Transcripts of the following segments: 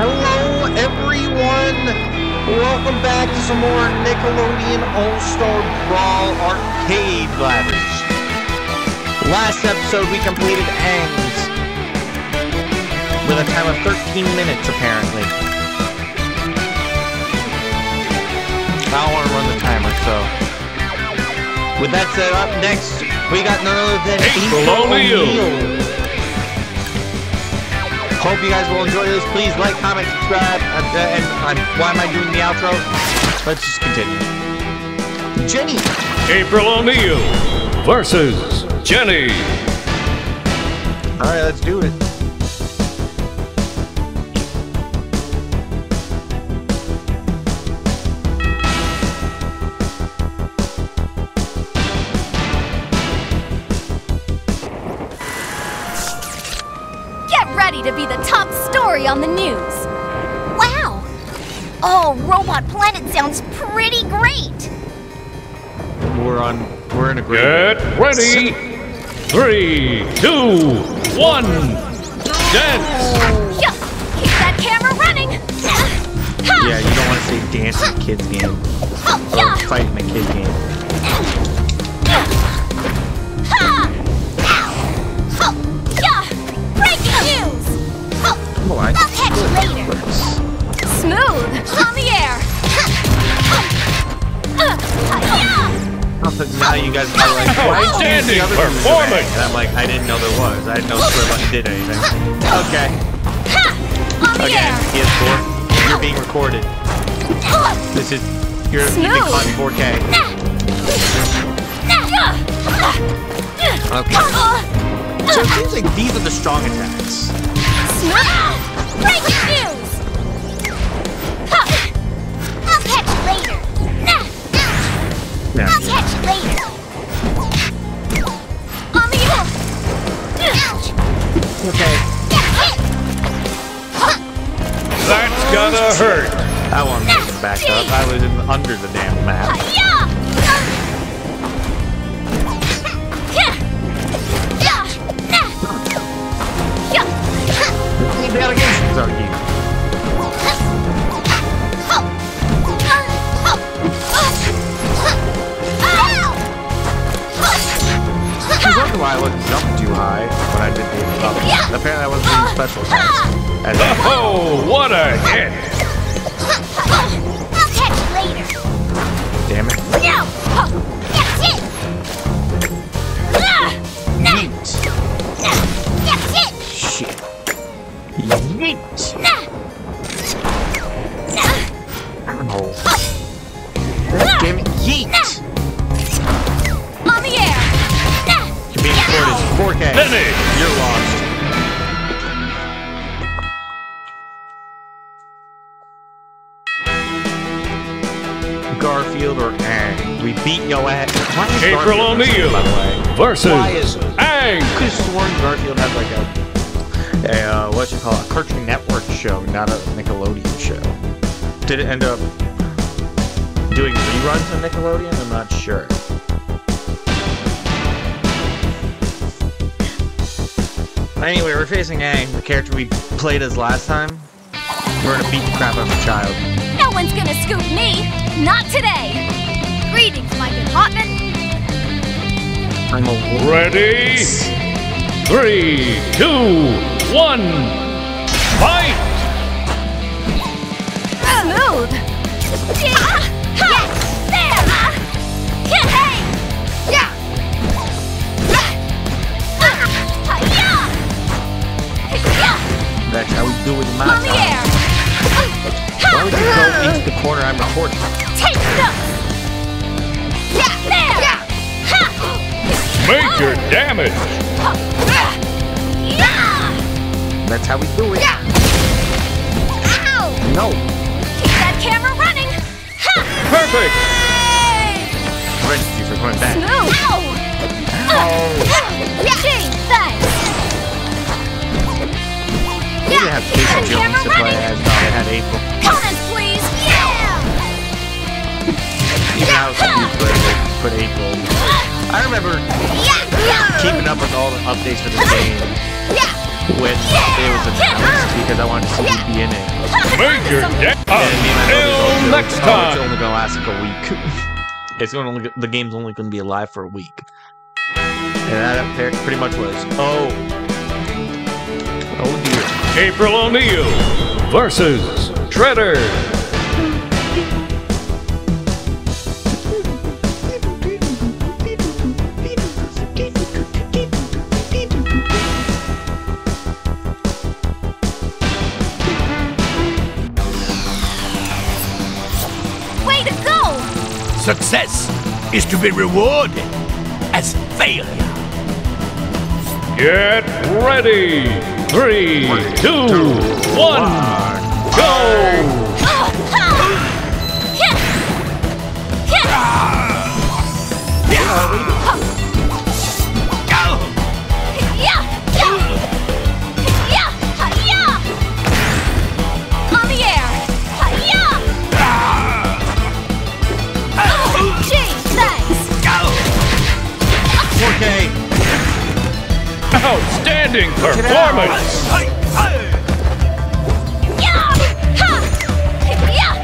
Hello, everyone! Welcome back to some more Nickelodeon All-Star Brawl Arcade Ladders. Last episode, we completed Aang's with a time of 13 minutes, apparently. I don't want to run the timer, so... With that said, up next, we got none other than April April O'Neil. Hope you guys will enjoy this. Please like, comment, subscribe. Uh, uh, and uh, why am I doing the outro? Let's just continue. Jenny. April O'Neil versus Jenny. All right, let's do it. Story on the news. Wow. Oh, Robot Planet sounds pretty great. We're on. We're in a great. Get ready. Three, two, one. Dance. Yeah, keep that camera running. Yeah, you don't want to say dance in a kid's game Oh, or yeah. fight in a kid game. Oh, I'll catch you later. Smooth on the air. Uh, yeah. Now you guys are like, why did you use the other performance. And I'm like, I didn't know there was. I didn't know Square Button did anything. Okay. Ha! On the air. PS4, you're being recorded. This is you're you've Smooth. caught in 4K. Okay. So it seems like these are the strong attacks. Smooth. Breaking news. Ha! I'll catch you later. Yeah. I'll catch you later. On the air. Ouch. Okay. Get hit. That's gonna hurt. I want to move back up. I was in, under the damn map. Uh, Yeet. Oh. Damn it. Yeet. On the air! You're being recorded 4K. Finish. You're lost. Garfield or Aang? We beat yo ass. April O'Neil By the way, versus Why is it? Aang. I could have sworn Garfield had like a, a uh, what you call it, a Cartoon Network show, not a Nickelodeon show. Did it end up doing reruns on Nickelodeon? I'm not sure. Anyway, we're facing Aang, the character we played as last time. We're gonna beat the crap out of a child. No one's gonna scoop me! Not today! Greetings, my good Hotman! I'm a Ready? Three, two, one. Fight. Smooth! Yeah! Yes! There! Yeah! Hey! Yeah! Yeah! That's how we do it in my On the air! Why would you go into the corner I'm recording? Take this! Yeah! There! Yeah! Ha! Major damage. Yeah! That's how we do it. Ow! No. Keep that camera running! Ha! Perfect. Thank you for coming back. Smooth! Ow! Oh. Gee, thanks! We didn't have keep that camera running! as. No, they had April. Comments, please! Yeah! Even I was confused where put April. I remember Yeah! Yeah! keeping up with all the updates for the uh-huh. game. Yeah! When it was announced because I wanted to see who'd be in it. Major da- And me and my brother Until both next go, "Oh, It's only gonna last like a week. it's gonna only, the game's only gonna be alive for a week. And that appa- pretty much was. Oh. Oh dear. April O'Neil versus Shredder. Success is to be rewarded as failure. Get ready. Three, two, one, go. Outstanding performance. Yeah! Ha! Yeah!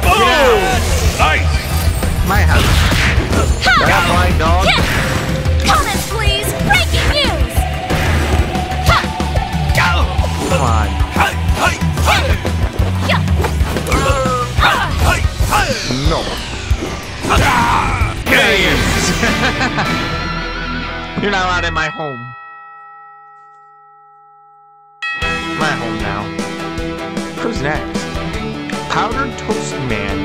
Boom. Nice. My house. Dog. Comments, please! Breaking news! Ha! Come on. Yeah! No. Get out of here. You're not allowed in my home. My home now. Who's next? Powdered Toast Man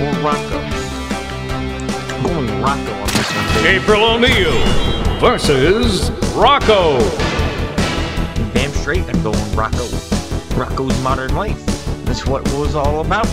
or Rocko? I'm going Rocko on this one. April O'Neil versus Rocko. Damn straight, I'm going Rocko. Rocko's Modern Life. That's what it was all about.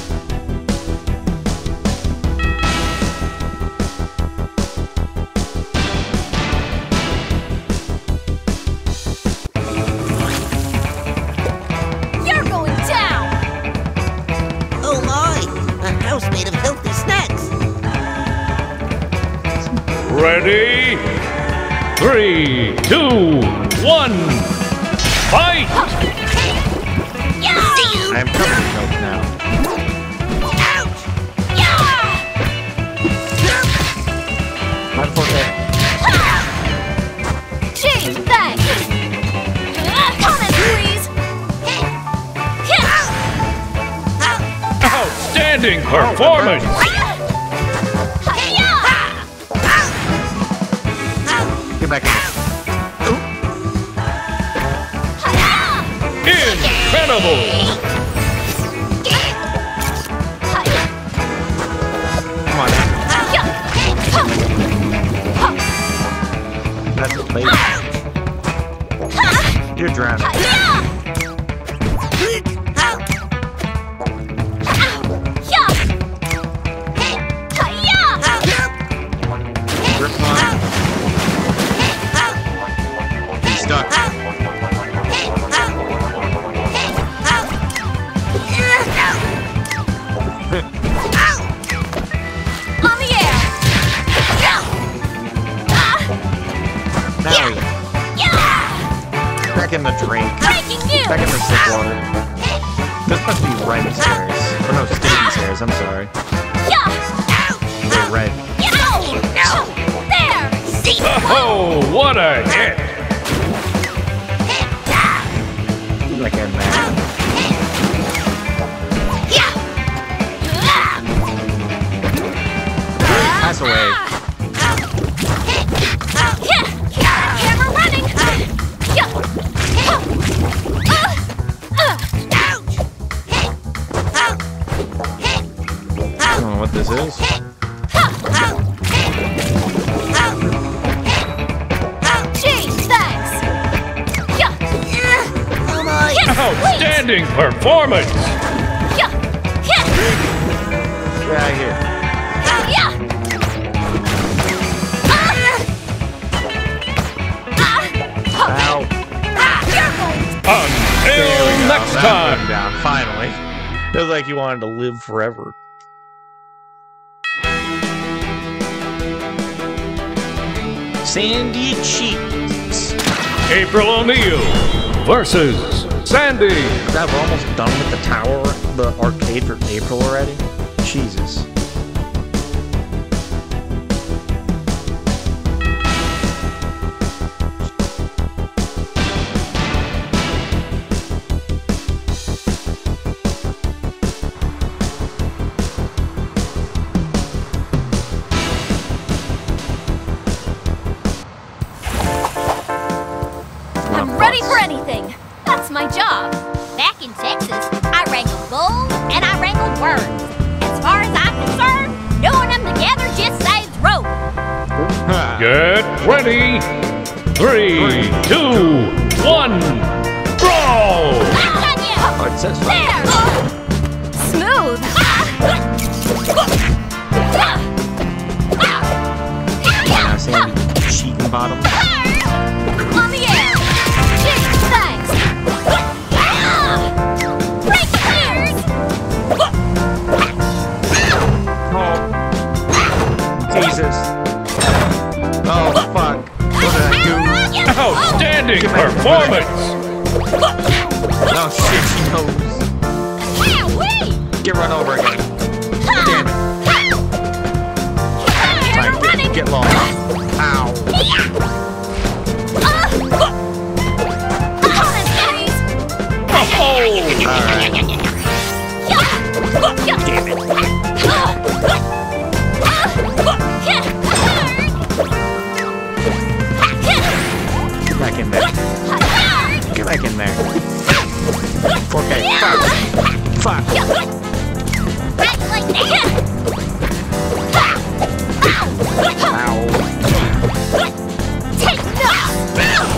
Ready? Three, two, one, fight! I am covered in now. Ouch! Yeah! My 4K. Gee, thanks! Comments, please! Yeah! Outstanding performance! Get back in. Incredible! Come on. That's a plate. You're drowning. Outstanding performance! Get out of here. Ah, ah. ah. Ow. There Until next That time! down, finally. It was like you wanted to live forever. Sandy Cheeks. April O'Neil versus Sandy. We're almost done with the tower, the arcade for April already. Jesus. You! Get, long. Ow. Oh! Damn it. Get back in there. Get back in there. Okay. That! Ow. Take this.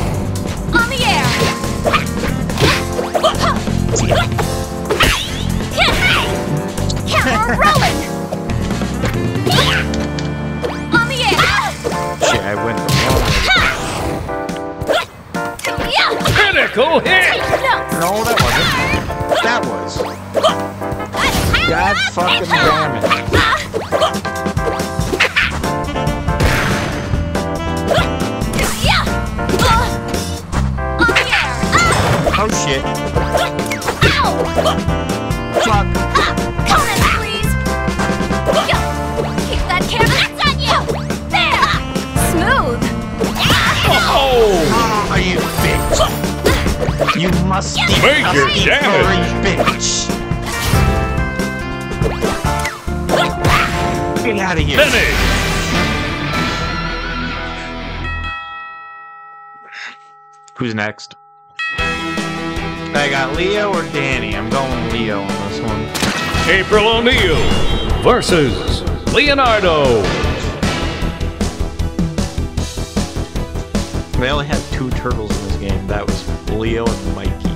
Must be Major damage. bitch. Get out of here. Finish! Who's next? I got Leo or Danny. I'm going Leo on this one. April O'Neil versus Leonardo. They only had two turtles in this game. That was Leo and Mikey.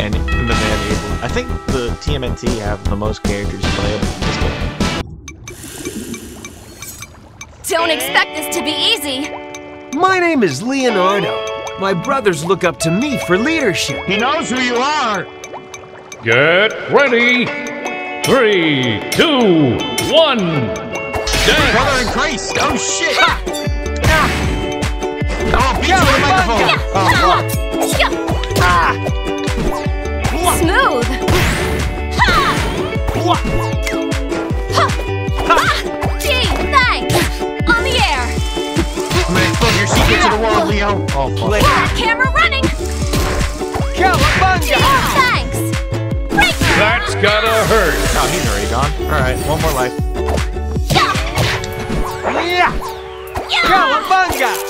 And then they had April. I think the TMNT have the most characters playable in this game. Don't expect this to be easy. My name is Leonardo. My brothers look up to me for leadership. He knows who you are! Get ready. Three, two, one. Dance! Brother in Christ! Oh shit! Ah! Oh, beat you with a microphone! Oh, fuck. Smooth. Gee, thanks. On the air. I'm gonna expose your secret to the world, Leo. Oh, fuck. Camera running. Gee, thanks. Break That's gotta hurt. Oh, he's already gone. Alright, one more life. Yeah! Cowabunga!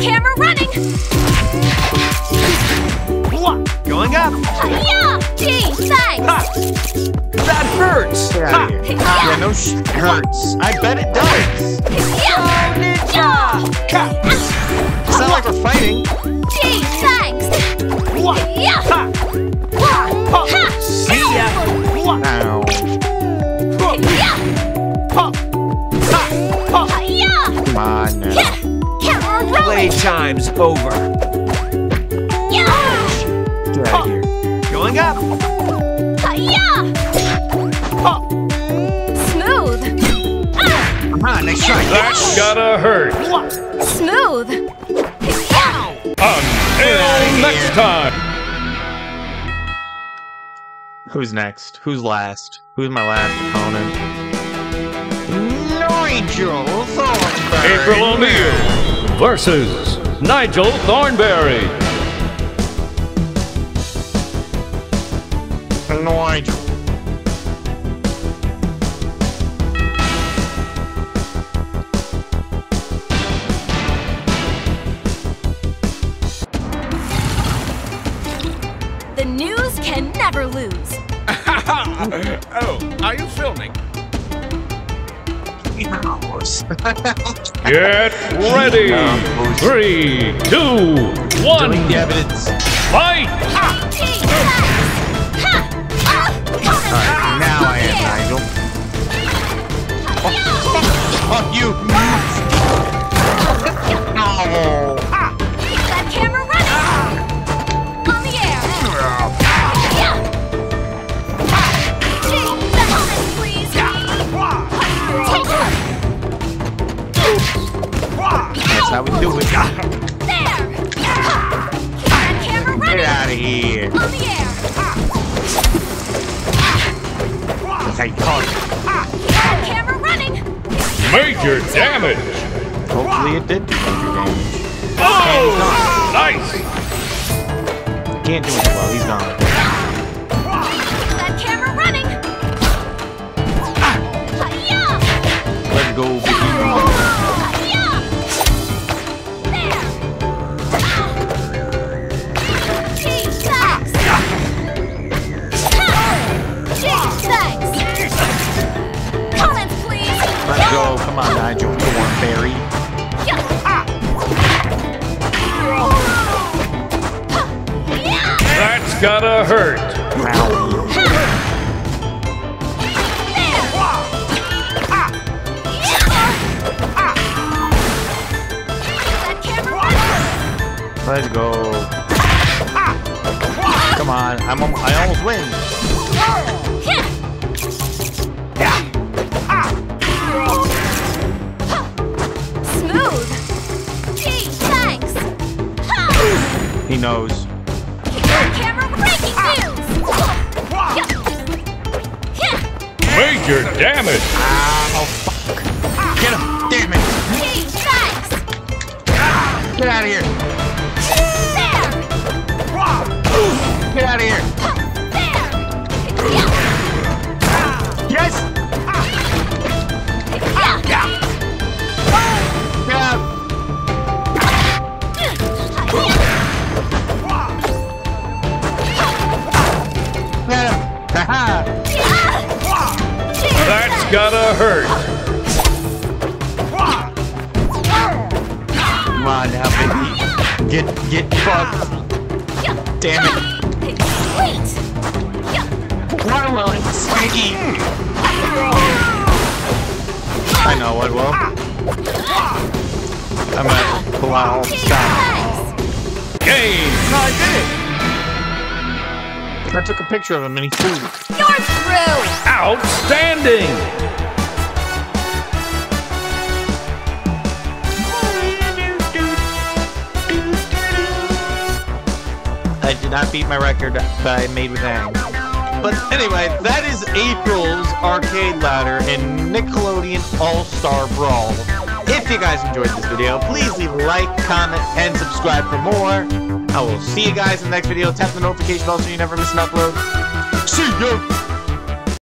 Camera running. Going up! Yeah. Gee, thanks. That hurts! Get out of here. Yeah, no shit. It hurts. I bet it does. Yeah. Ninja! Ka! It's not like we're fighting. Gee, thanks. Yeah. Ha! Ha. See ya! Ow. Yeah. Ha! Ha! Yeah. Come on now. Camera rolling. Playtime's over. Yeah. Get out of here. Going up! Yeah. Ha! Smooth. Ah, nice try. That's gotta hurt. Smooth. Yeah. Until next time. Who's next? Who's last? Who's my last opponent? Nigel Thornberry. April O'Neil versus Nigel Thornberry. Nigel. The news can never lose. oh, are you filming? Get ready. Three, two, one, Delete the evidence. fight! Alright, now I am Nigel. Oh, you No. How we do it. There. Ah. Get running. out of here. On the air. That's how you call it. Camera running. Major damage. Hopefully it did major damage. Oh, nice. Can't do it well. He's gone. He knows. Camera breaking news. Major damage. Ow, fuck. Get him. Damn it. Get out of here. Get out of here. Game. I did it. I took a picture of him and he flew. You're through. Outstanding. I did not beat my record that I made with Aang. But anyway, that is April's arcade ladder in Nickelodeon All-Star Brawl. If you guys enjoyed this video, please leave a like, comment, and subscribe for more. I will see you guys in the next video. Tap the notification bell so you never miss an upload. See ya!